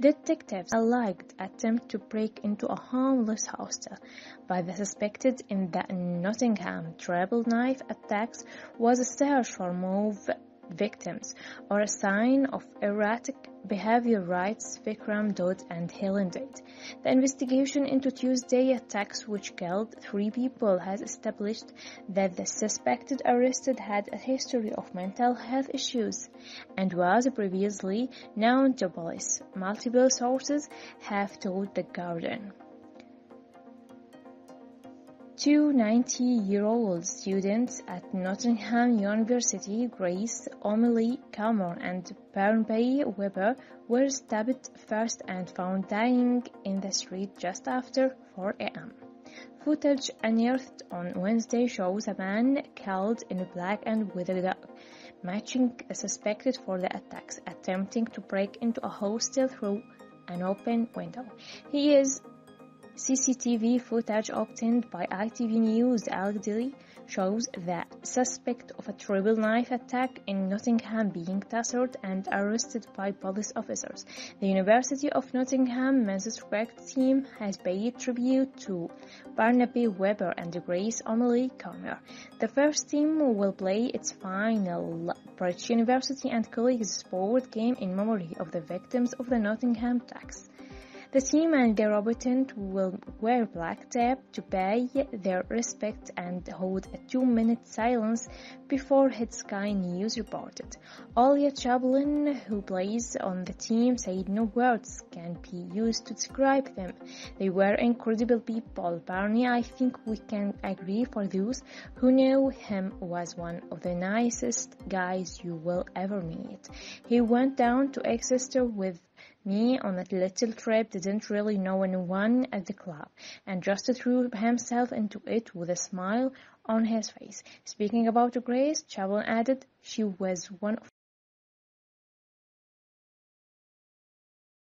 Detectives alleged attempt to break into a harmless hostel by the suspected in the Nottingham triple knife attacks was a search for more victims or a sign of erratic behavior writes Vikram Dodd and Helen Dade. The investigation into Tuesday attacks which killed three people has established that the suspected arrested had a history of mental health issues and was previously known to police. Multiple sources have told The Guardian. Two 90-year-old students at Nottingham University, Grace O'Malley Kumar and Barnaby Webber, were stabbed first and found dying in the street just after 4 a.m. Footage unearthed on Wednesday shows a man killed in black and with a dog, matching a suspected for the attacks, attempting to break into a hostel through an open window. He is CCTV footage obtained by ITV News allegedly shows the suspect of a triple knife attack in Nottingham being tasered and arrested by police officers. The University of Nottingham men's rugby team has paid tribute to Barnaby Webber and Grace O'Malley Kumar. The first team will play its final British University and Colleges sport game in memory of the victims of the Nottingham attacks. The team and their opponent will wear black tape to pay their respect and hold a two-minute silence before Head Sky News reported. Olya Chaplin, who plays on the team, said no words can be used to describe them. They were incredible people. Barney, I think we can agree for those who know him was one of the nicest guys you will ever meet. He went down to Exeter with me on that little trip didn't really know anyone at the club and just threw himself into it with a smile on his face. Speaking about Grace, Chaplin added she was one of